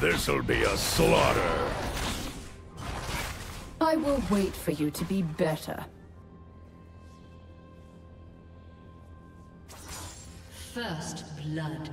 This'll be a slaughter. I will wait for you to be better. First blood.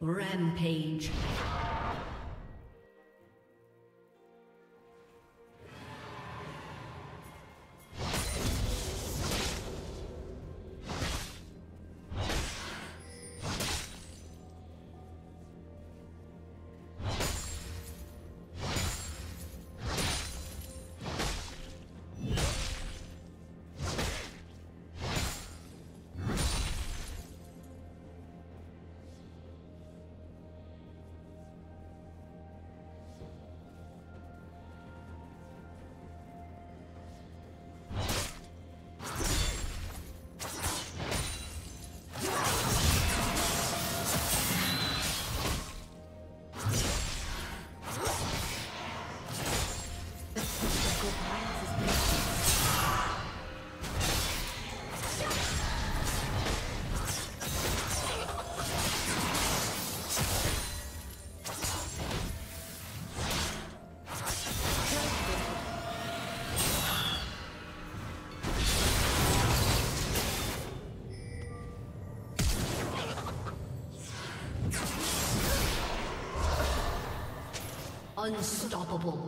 Rampage. Unstoppable.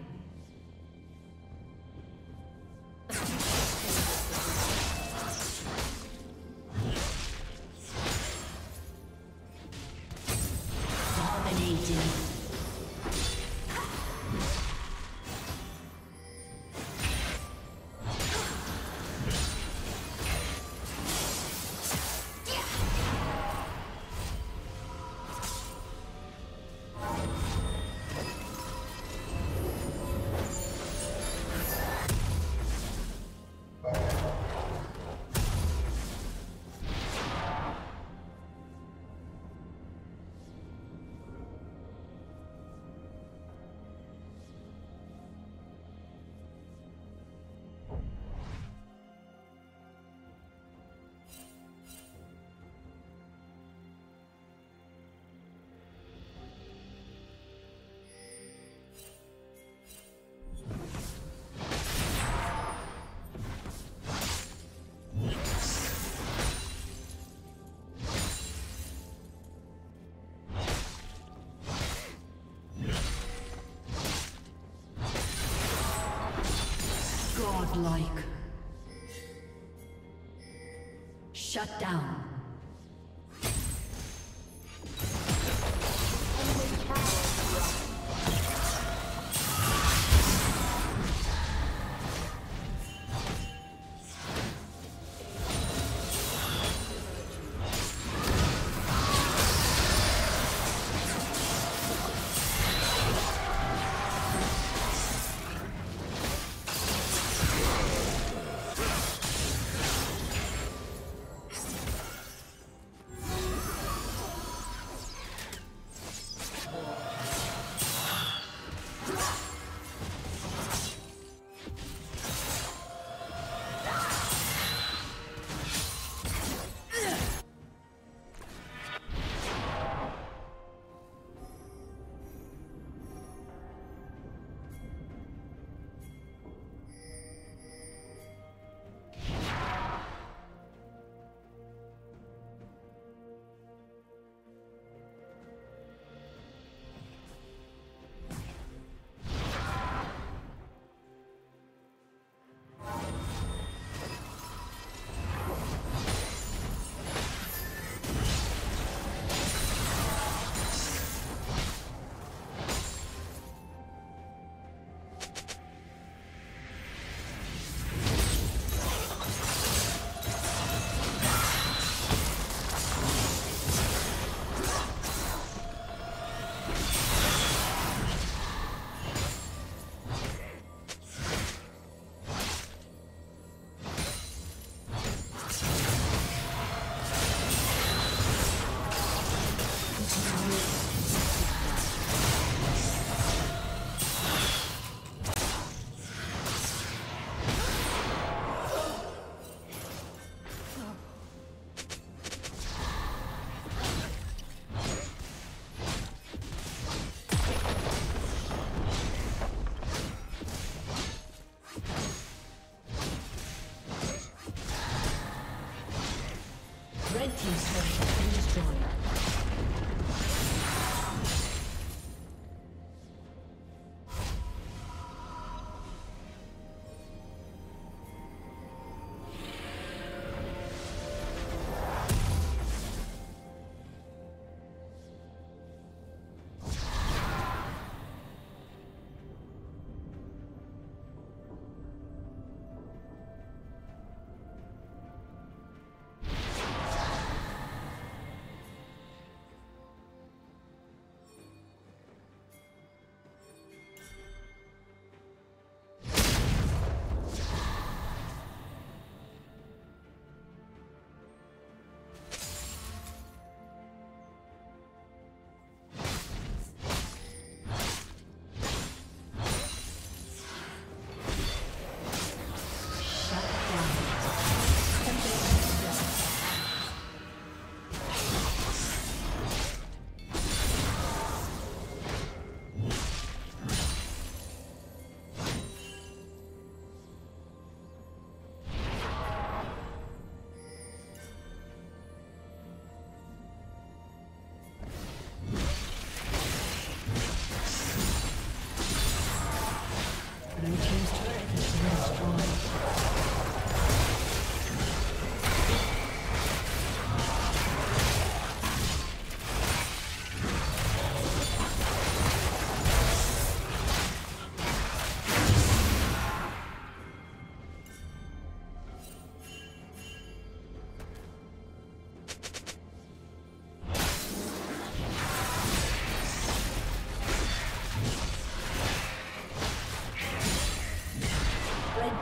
Godlike. Shut down.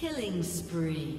Killing spree.